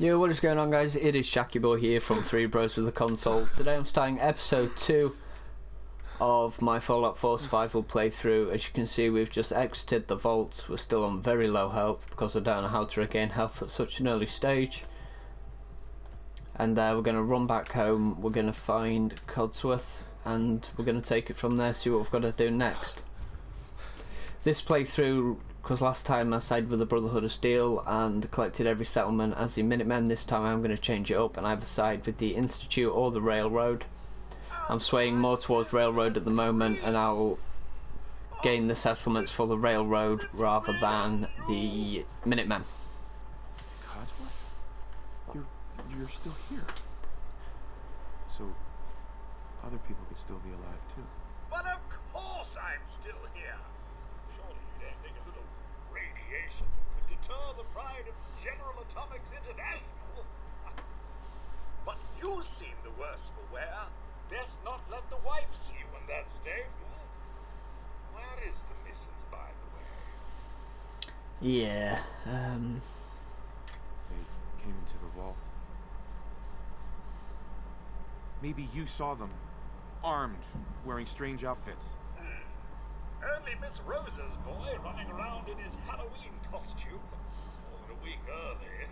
Yo, what is going on guys? It is Jacky Boy here from Three Bros with a Console. Today I'm starting episode 2 of my Fallout 4 survival playthrough. As you can see we've just exited the vault. We're still on very low health because I don't know how to regain health at such an early stage. And uh, we're going to run back home, we're going to find Codsworth and we're going to take it from there, see what we've got to do next. This playthrough because last time I sided with the Brotherhood of Steel and collected every settlement as the Minutemen, this time I'm going to change it up and either side with the Institute or the Railroad. I'm swaying more towards Railroad at the moment and I'll gain the settlements for the Railroad rather than the Minutemen. Codsworth? You're, you're still here. So, other people could still be alive too. But of course I'm still here. Surely you don't think a little radiation could deter the pride of General Atomics International? but you seem the worse for wear. Best not let the wife see you in that state. Hmm? Where is the missus, by the way? Yeah, um... They came into the vault. Maybe you saw them, armed, wearing strange outfits. Only Miss Rosa's boy running around in his Halloween costume. More than a week early.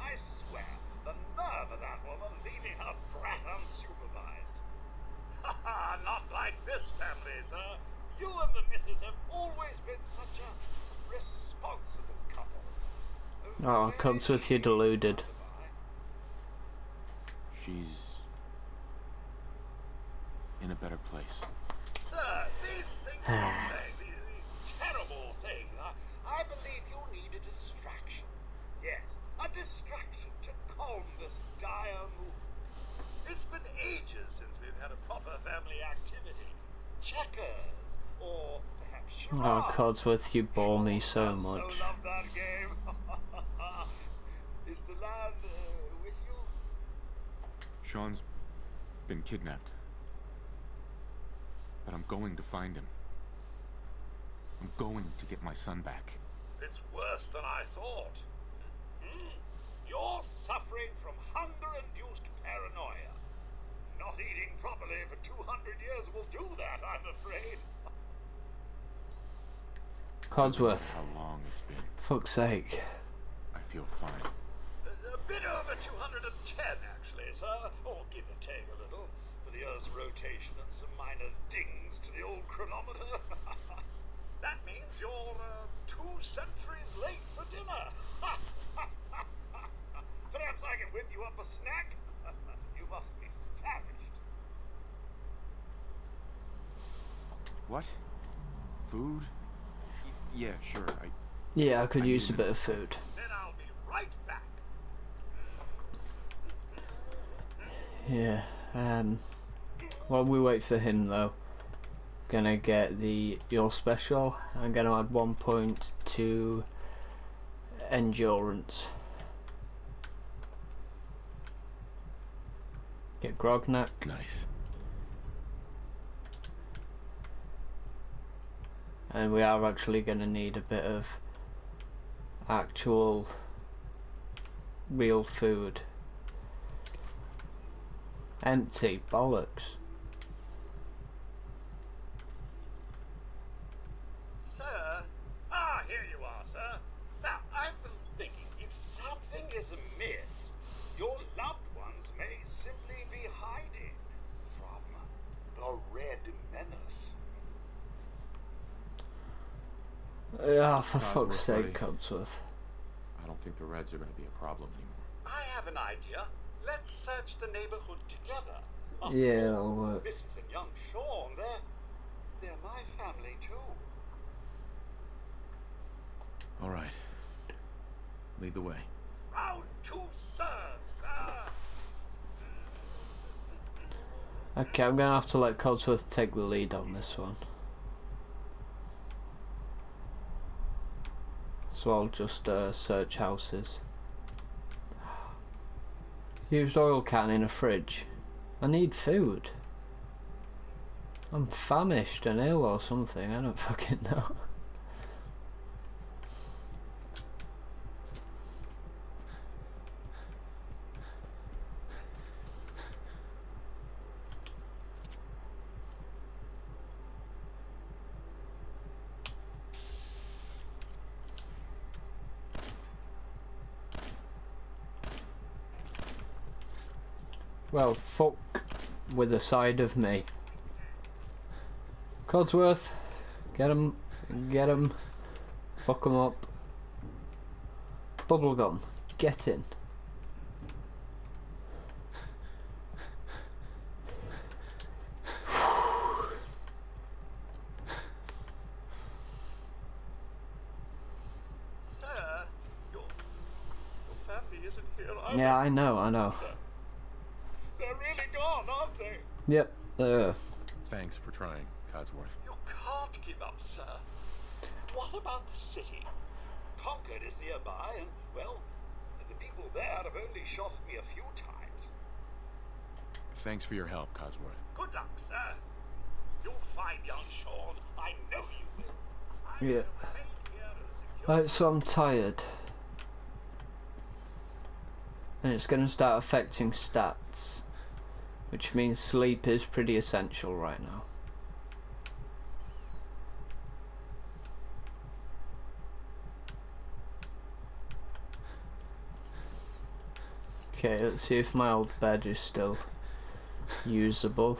I swear, the nerve of that woman leaving her brat unsupervised. Ha ha, not like this family, sir. You and the missus have always been such a responsible couple. Oh, comes with you're deluded. She's in a better place. Sir, these things you say, these, these terrible things, I, I believe you need a distraction. Yes, a distraction to calm this dire mood. It's been ages since we've had a proper family activity. Checkers, or perhaps Oh, charades. Codsworth, you bore me so much. so love that game. Is the lad uh, with you? Sean's been kidnapped. But I'm going to find him. I'm going to get my son back. It's worse than I thought. Hmm. You're suffering from hunger-induced paranoia. Not eating properly for 200 years will do that, I'm afraid. Codsworth, How long it's been. fuck's sake. I feel fine. A, a bit over 210, actually, sir. Or give or take a little, for the Earth's rotation and some minor dings to the old chronometer. that means you're uh, two centuries late for dinner. Perhaps I can whip you up a snack? you must be famished. What? Food? Y- yeah, sure. I Yeah, I could I use a bit of food. Then I'll be right back. Yeah, um, while we wait for him though, gonna get the your special. I'm gonna add one point to endurance. Get Grognak. nice. And we are actually going to need a bit of actual real food. Empty bollocks ah for Codsworth, fuck's sake buddy. Codsworth I don't think the Reds are going to be a problem anymore. I have an idea. Let's search the neighborhood together. After yeah that'll work Mrs. and young Sean, they're, they're my family too. All right. Lead the way. Proud to serve, sir. okay I'm gonna have to let Codsworth take the lead on this one so I'll just uh, search houses. Used oil can in a fridge. I need food. I'm famished and ill or something I don't fucking know Well, fuck with the side of me. Codsworth, get him, get him, fuck him up. Bubblegum, get in. Sir, your, your family isn't here either. Yeah, I know, I know. They're really gone, aren't they? Yep, uh, Thanks for trying, Codsworth. You can't give up, sir. What about the city? Concord is nearby, and, well, the people there have only shot at me a few times. Thanks for your help, Codsworth. Good luck, sir. You'll find young Sean. I know you will. I Yeah. will remain here and secure right, so I'm tired. And it's going to start affecting stats. Which means sleep is pretty essential right now. Okay, let's see if my old bed is still usable.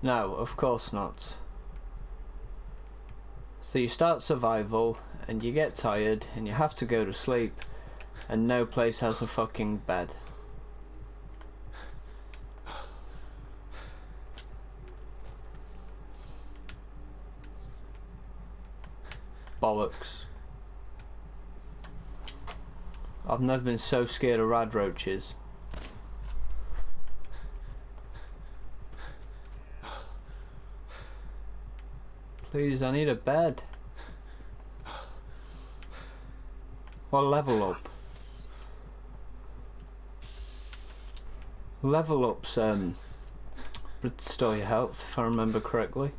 No, of course not. So you start survival and you get tired and you have to go to sleep and no place has a fucking bed. Bollocks. I've never been so scared of rad roaches. Please, I need a bed. Or level up. Level ups um restore your health if I remember correctly.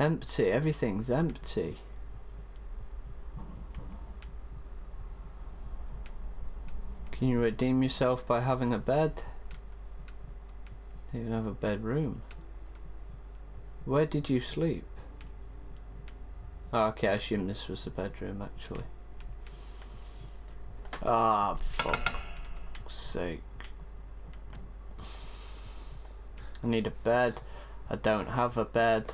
Empty, everything's empty. Can you redeem yourself by having a bed? Don't even have a bedroom. Where did you sleep? Oh, okay, I assume this was the bedroom actually. Ah, fuck sake. I need a bed. I don't have a bed.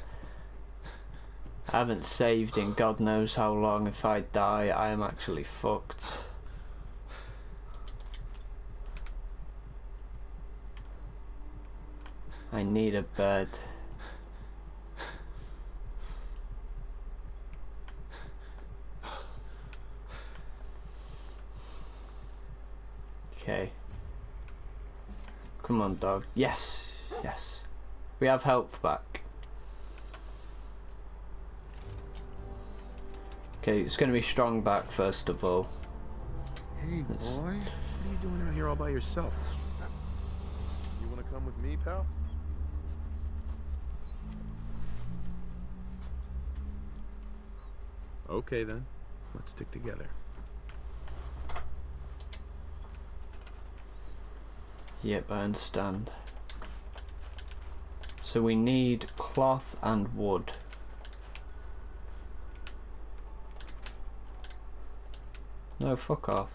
I haven't saved in God knows how long. If I die, I am actually fucked. I need a bed. Okay. Come on, dog. Yes, yes. We have health back. Okay, it's going to be strong back first of all. Hey, boy. What are you doing out here all by yourself? You want to come with me, pal? Okay, then. Let's stick together. Yep, I understand. So we need cloth and wood. No, fuck off.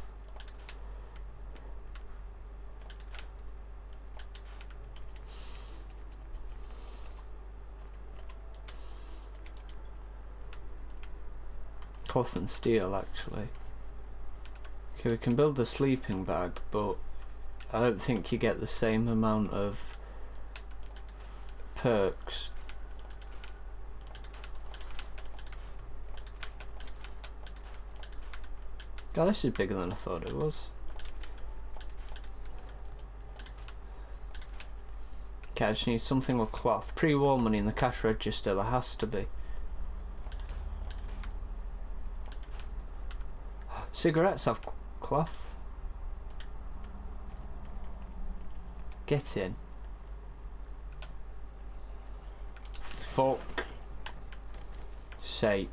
Cloth and steel, actually. Okay, we can build a sleeping bag, but I don't think you get the same amount of perks. God, this is bigger than I thought it was. Okay, I just need something with cloth. Pre-war money in the cash register, there has to be. Cigarettes have cloth. Get in. Fuck. Sake.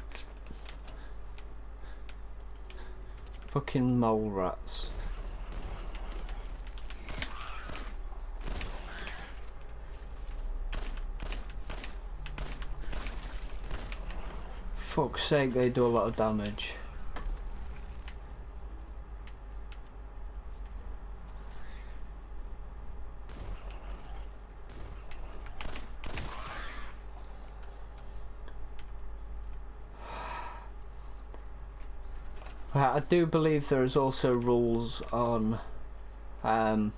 Fucking mole rats. Fuck's sake, they do a lot of damage. I do believe there is also rules on um,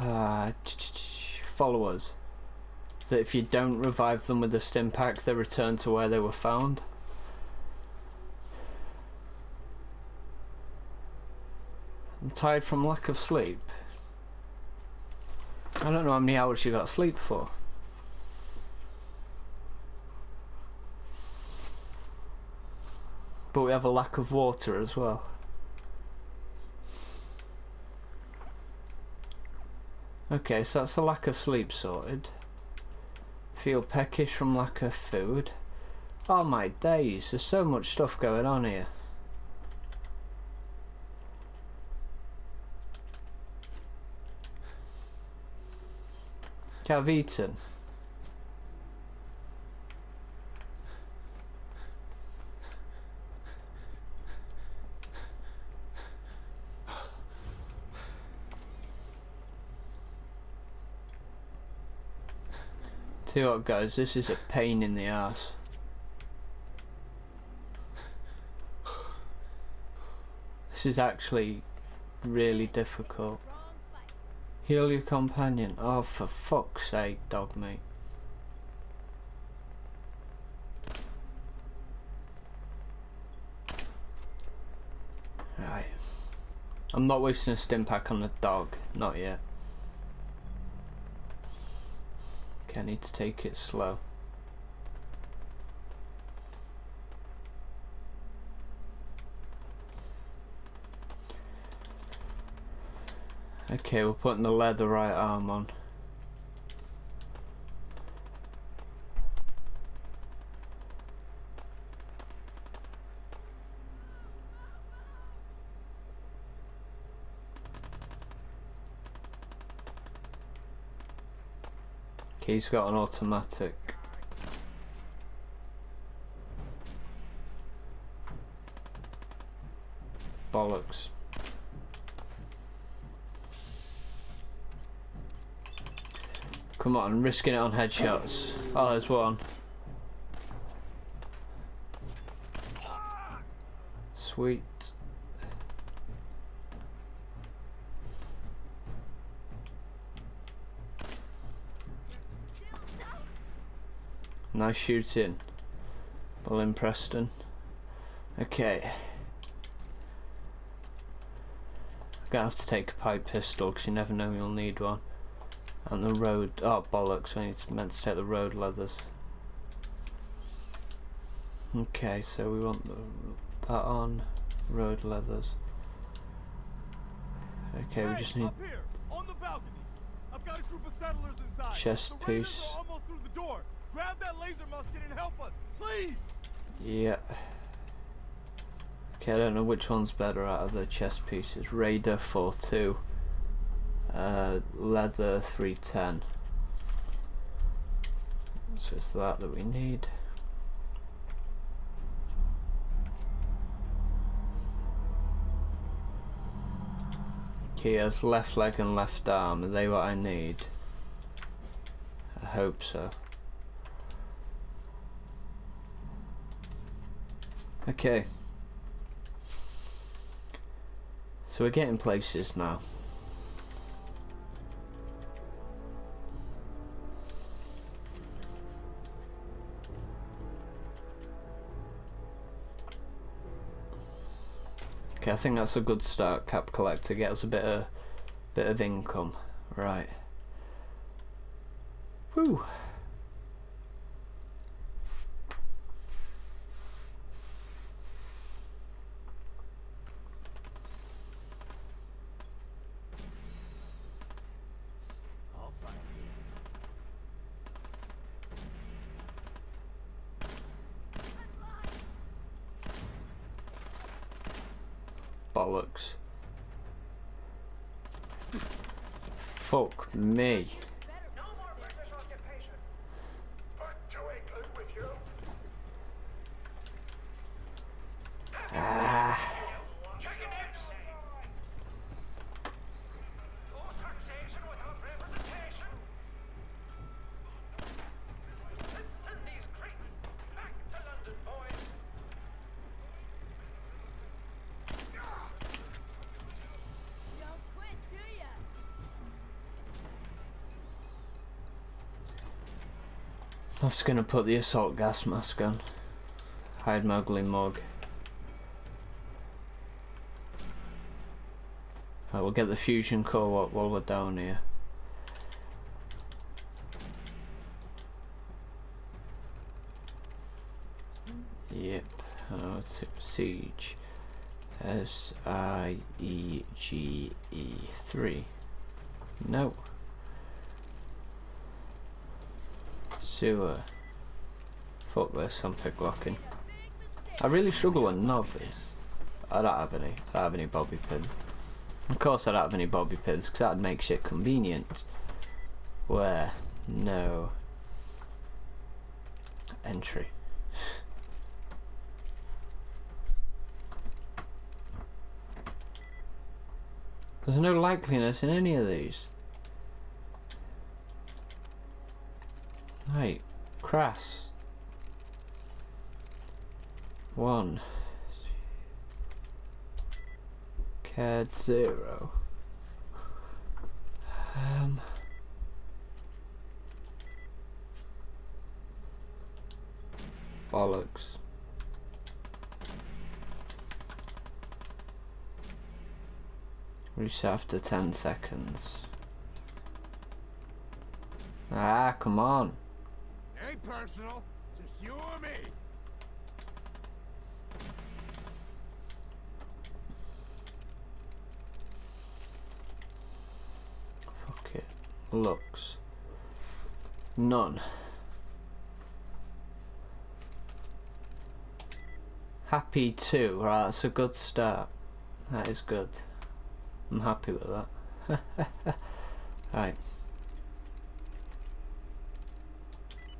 uh, followers that if you don't revive them with a Stimpak, they return to where they were found. I'm tired from lack of sleep. I don't know how many hours you got sleep for. But we have a lack of water as well. Okay, so that's a lack of sleep sorted. Feel peckish from lack of food. Oh my days, there's so much stuff going on here. I've eaten. Tell you what guys, this is a pain in the ass. This is actually really difficult. Heal your companion. Oh, for fuck's sake, dog mate. Right. I'm not wasting a Stimpak on the dog. Not yet. Okay, I need to take it slow. Okay, we're putting the leather right arm on. He's got an automatic. Bollocks. Come on, risking it on headshots. Oh, there's one. Sweet. Nice shooting. Well in Preston. Okay. I'm gonna have to take a pipe pistol because you never know you'll need one. And the road, oh bollocks, we need to, meant to take the road leathers. Okay, so we want the, that on, road leathers. Okay, we just need Up here, on the balcony. I've got a group of settlers inside. Chest piece. Grab that laser musket and help us, please. Yeah. Okay, I don't know which one's better out of the chest pieces. Raider 4-2. Uh, leather 310. So it's that that we need. Okay, has left leg and left arm. Are they what I need? I hope so. Okay. So we're getting places now. Okay, I think that's a good start, Cap Collector. Get us a bit of bit of income. Right. Whew. I'll find you. Bollocks. Fuck me. I'm just gonna put the assault gas mask on. Hide my ugly mug. Right, we'll get the fusion core while, while we're down here. Yep, uh, it's siege. S I E G E 3. No. Sewer. Uh, fuck this, I'm picklocking. I really struggle with novice. I don't have any. I don't have any bobby pins. Of course I don't have any bobby pins because that'd make shit convenient. Where? No. Entry. There's no likeliness in any of these. Right, crass. One. CAD zero. Um. Bollocks. Reset after 10 seconds. Ah, come on. Personal. Just you or me. It. Looks. None. Happy too. Right, that's a good start. That is good. I'm happy with that. right,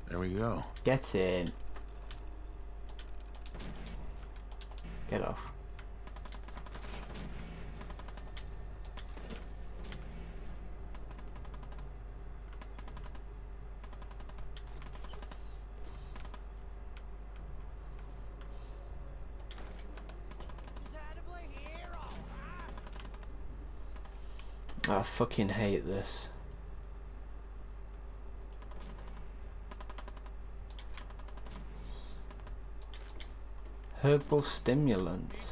There we go. get in. Get off. I fucking hate this. Herbal stimulants.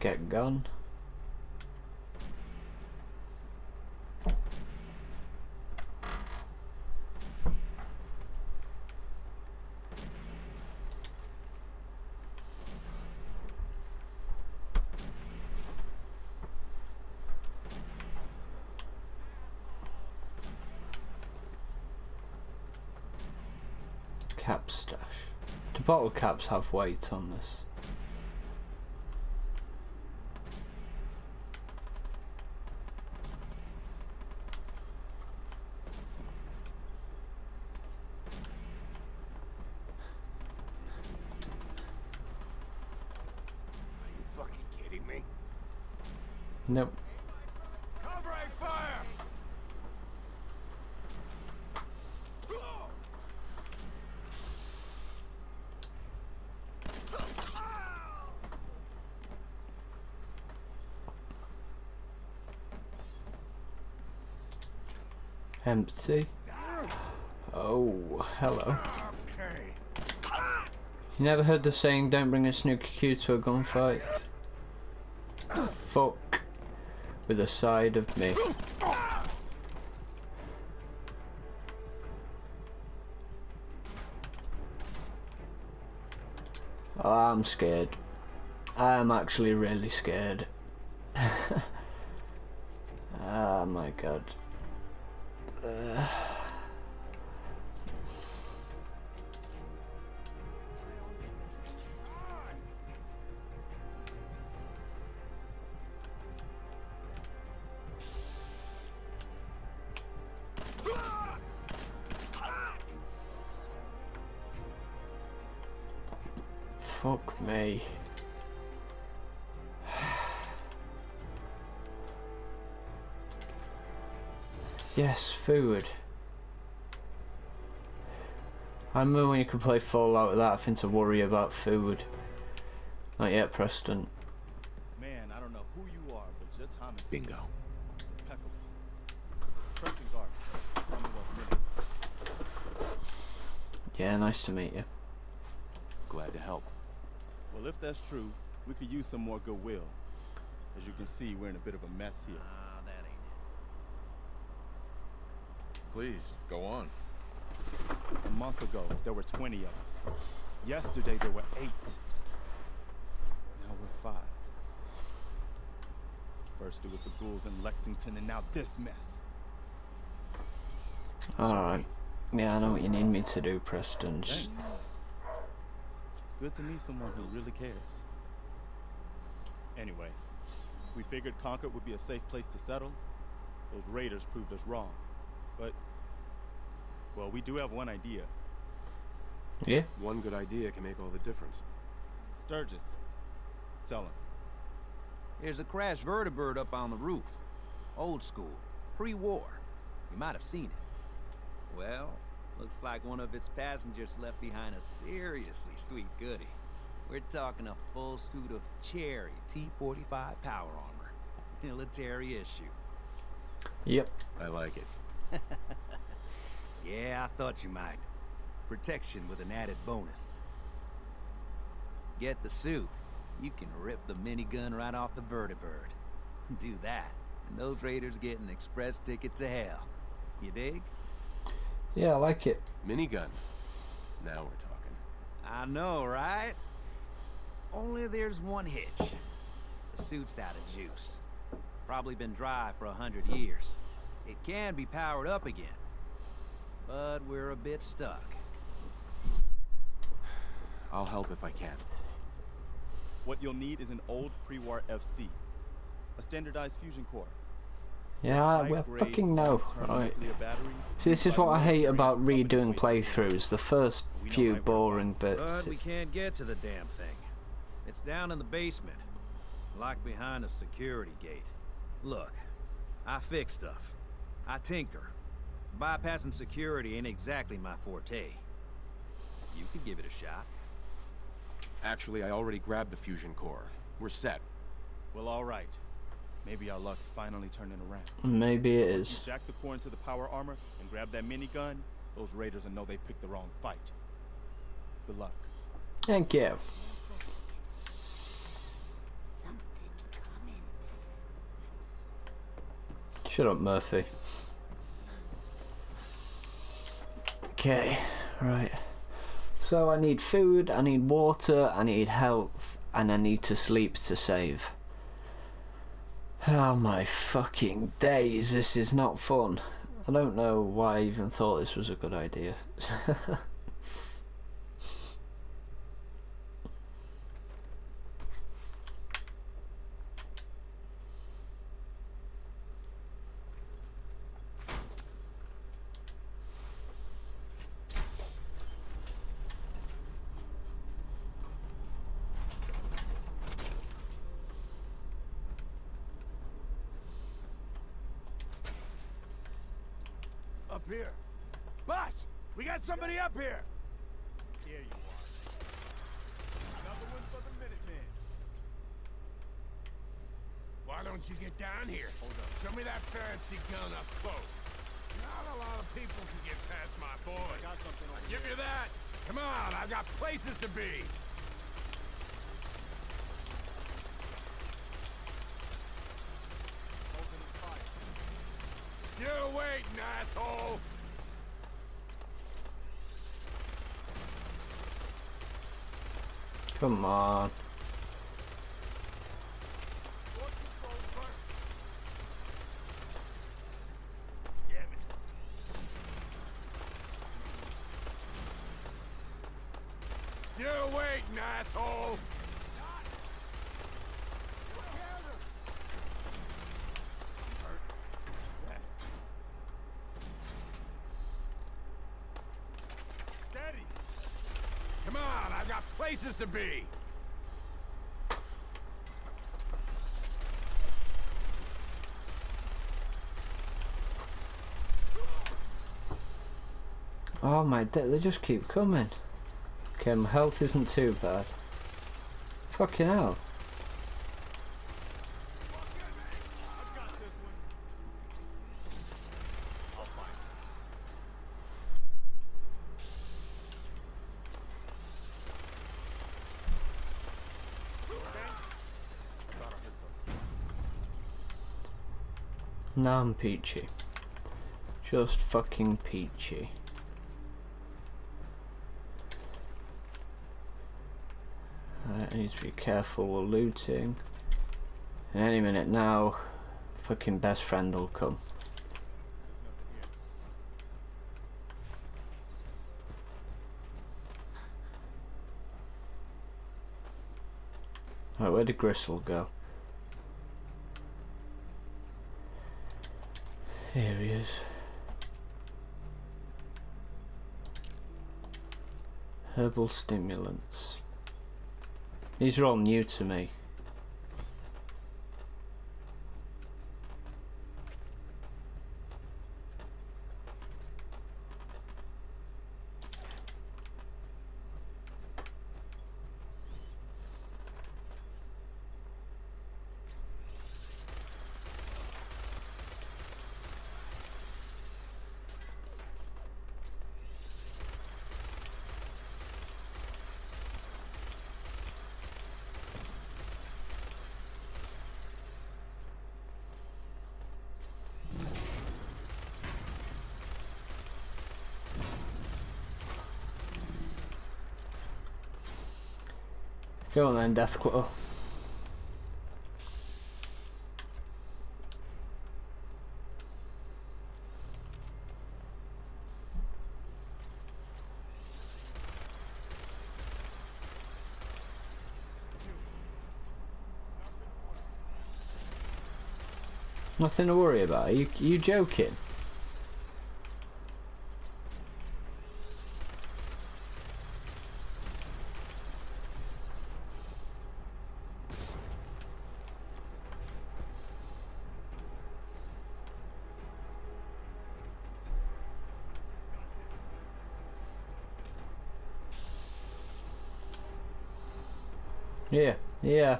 Get gun. Cap stash. Do bottle caps have weight on this? Are you fucking kidding me? Nope. Empty. Oh, hello. You never heard the saying, don't bring a snooker cue to a gunfight? Fuck with a side of me. Oh, I'm scared. I am actually really scared. oh my god. Uh, I remember when you could play Fallout without having to worry about food. Not yet, Preston. Man, I don't know who you are, but your time is bingo. Preston Yeah, nice to meet you. Glad to help. Well, if that's true, we could use some more goodwill. As you can see, we're in a bit of a mess here. Ah, that ain't it. Please, go on. A month ago, there were 20 of us. Yesterday, there were eight. Now we're five. First, it was the ghouls in Lexington, and now this mess. Alright. Yeah, I know what you need me to do, Preston. Thanks. It's good to meet someone who really cares. Anyway, we figured Concord would be a safe place to settle. Those raiders proved us wrong. But, well, we do have one idea. Yeah. One good idea can make all the difference. Sturgis, tell him. There's a crashed vertibird up on the roof. Old school. Pre-war. You might have seen it. Well, looks like one of its passengers left behind a seriously sweet goodie. We're talking a full suit of cherry T-45 power armor. Military issue. Yep. I like it. Yeah, I thought you might. Protection with an added bonus. Get the suit. You can rip the minigun right off the vertibird. Do that, and those raiders get an express ticket to hell. You dig? Yeah, I like it. Minigun. Now we're talking. I know, right? Only there's one hitch. The suit's out of juice. Probably been dry for a hundred years. It can be powered up again. But we're a bit stuck. I'll help if I can. What you'll need is an old pre-war FC. A standardized fusion core. Yeah, I, High well, grade, fucking know. Right. nuclear See, this is what I hate about redoing playthroughs. The first few right where to boring bits. But we can't get to the damn thing. It's down in the basement. Locked behind a security gate. Look, I fix stuff. I tinker. Bypassing security ain't exactly my forte. You could give it a shot. Actually, I already grabbed the fusion core. We're set. Well, all right. Maybe our luck's finally turning around. Maybe it Once you is. jack the core into the power armor and grab that minigun, those raiders will know they picked the wrong fight. Good luck. Thank you. Something coming. Shut up, Murphy. Okay, right. So I need food, I need water, I need health, and I need to sleep to save. Oh my fucking days, this is not fun. I don't know why I even thought this was a good idea. Up here. Boss, we got somebody up here. Here you are. Another one for the Minutemen. Why don't you get down here? Hold up. Show me that fancy gun up close. Not a lot of people can get past my boy. Got something I over give you that. Come on, I've got places to be. Opening fire. Still waiting, asshole. Come on. Door control first. Damn it. Still waiting, asshole. Steady. Come on, I've got places to be. Oh my, they just keep coming. Okay, my health isn't too bad. Fucking hell. I've got this one. I'll find I'm peachy. Just fucking peachy. Right, I need to be careful with looting. Any minute now, fucking best friend will come. Right, where did Gristle go? Here he is. Herbal stimulants. These are all new to me. Go on then, Deathclaw. Nothing to worry about. Are you, you joking? Yeah, yeah.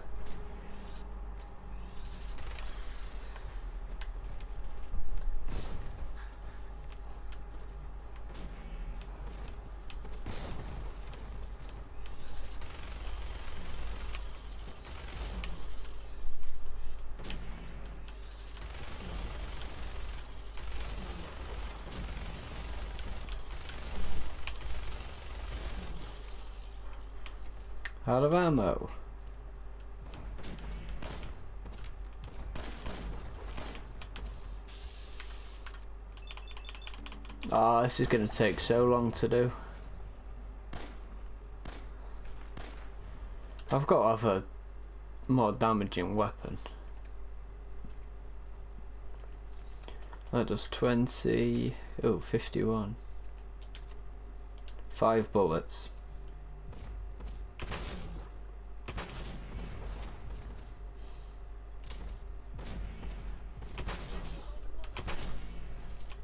Out of ammo. Ah, oh, this is going to take so long to do. I've got to have a more damaging weapon. That does 20... Oh, 51. Five bullets.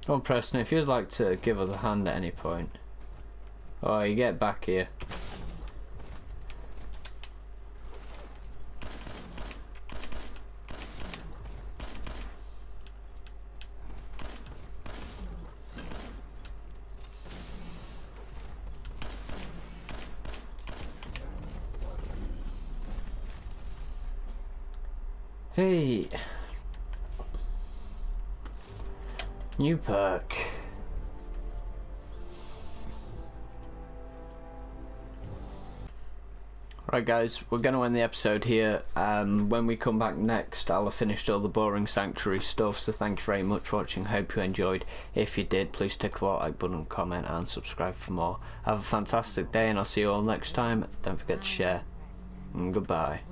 Come on Preston, if you'd like to give us a hand at any point. Oh, you get back here. Hey. New. Right guys, we're going to end the episode here. Um, when we come back next, I'll have finished all the boring Sanctuary stuff, so thank you very much for watching. Hope you enjoyed. If you did, please tick the like button, comment and subscribe for more. Have a fantastic day and I'll see you all next time. Don't forget to share. And goodbye.